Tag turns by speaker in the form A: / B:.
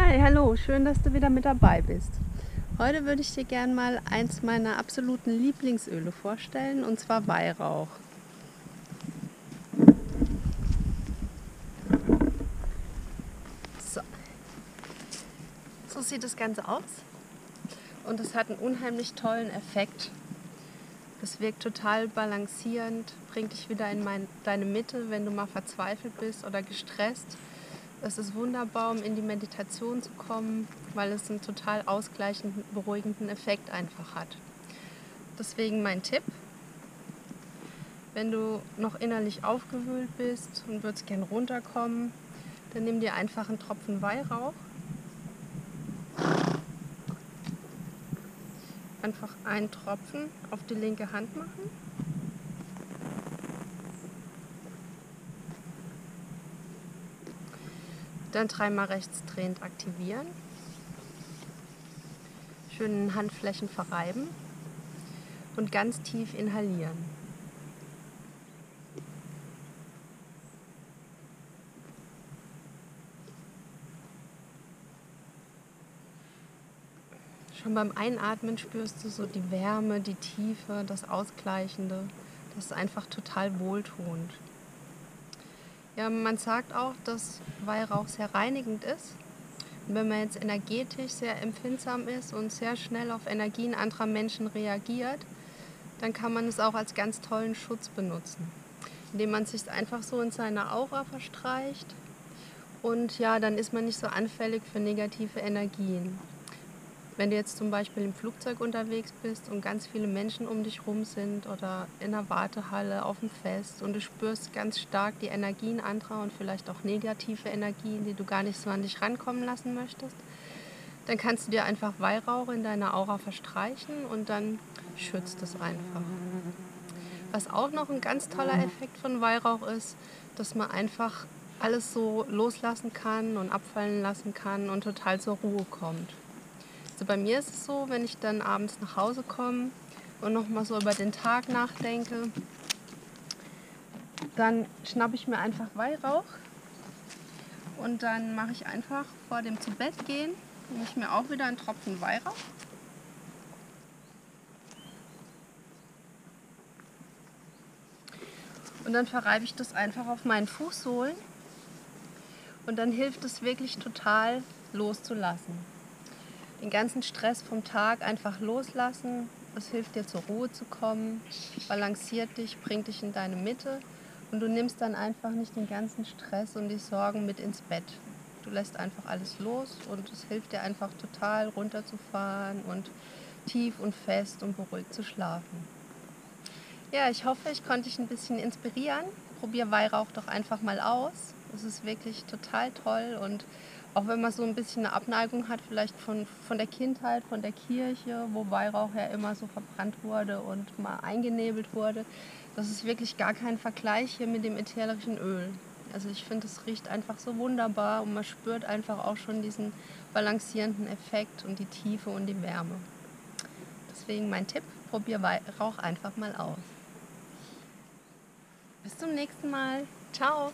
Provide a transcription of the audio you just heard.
A: Hi, hallo, schön, dass du wieder mit dabei bist. Heute würde ich dir gerne mal eins meiner absoluten Lieblingsöle vorstellen, und zwar Weihrauch. So. so sieht das Ganze aus und es hat einen unheimlich tollen Effekt. Das wirkt total balancierend, bringt dich wieder in mein, deine Mitte, wenn du mal verzweifelt bist oder gestresst es ist wunderbar, um in die Meditation zu kommen, weil es einen total ausgleichenden, beruhigenden Effekt einfach hat. Deswegen mein Tipp, wenn du noch innerlich aufgewühlt bist und würdest gern runterkommen, dann nimm dir einfach einen Tropfen Weihrauch. Einfach einen Tropfen auf die linke Hand machen Dann dreimal rechts drehend aktivieren. Schön in Handflächen verreiben und ganz tief inhalieren. Schon beim Einatmen spürst du so die Wärme, die Tiefe, das Ausgleichende. Das ist einfach total wohltuend. Ja, man sagt auch, dass Weihrauch sehr reinigend ist. Und wenn man jetzt energetisch sehr empfindsam ist und sehr schnell auf Energien anderer Menschen reagiert, dann kann man es auch als ganz tollen Schutz benutzen. Indem man sich einfach so in seiner Aura verstreicht und ja, dann ist man nicht so anfällig für negative Energien. Wenn du jetzt zum Beispiel im Flugzeug unterwegs bist und ganz viele Menschen um dich rum sind oder in der Wartehalle auf dem Fest und du spürst ganz stark die Energien anderer und vielleicht auch negative Energien, die du gar nicht so an dich rankommen lassen möchtest, dann kannst du dir einfach Weihrauch in deiner Aura verstreichen und dann schützt es einfach. Was auch noch ein ganz toller Effekt von Weihrauch ist, dass man einfach alles so loslassen kann und abfallen lassen kann und total zur Ruhe kommt. Also bei mir ist es so, wenn ich dann abends nach Hause komme und noch mal so über den Tag nachdenke, dann schnappe ich mir einfach Weihrauch und dann mache ich einfach vor dem zu Bett gehen, nehme ich mir auch wieder einen Tropfen Weihrauch. Und dann verreibe ich das einfach auf meinen Fußsohlen und dann hilft es wirklich total loszulassen den ganzen Stress vom Tag einfach loslassen. Es hilft dir zur Ruhe zu kommen, balanciert dich, bringt dich in deine Mitte und du nimmst dann einfach nicht den ganzen Stress und die Sorgen mit ins Bett. Du lässt einfach alles los und es hilft dir einfach total runterzufahren und tief und fest und beruhigt zu schlafen. Ja, ich hoffe, ich konnte dich ein bisschen inspirieren. Probier Weihrauch doch einfach mal aus. Es ist wirklich total toll und auch wenn man so ein bisschen eine Abneigung hat, vielleicht von, von der Kindheit, von der Kirche, wo Weihrauch ja immer so verbrannt wurde und mal eingenebelt wurde, das ist wirklich gar kein Vergleich hier mit dem ätherischen Öl. Also ich finde, es riecht einfach so wunderbar und man spürt einfach auch schon diesen balancierenden Effekt und die Tiefe und die Wärme. Deswegen mein Tipp, probier Weihrauch einfach mal aus. Bis zum nächsten Mal. Ciao.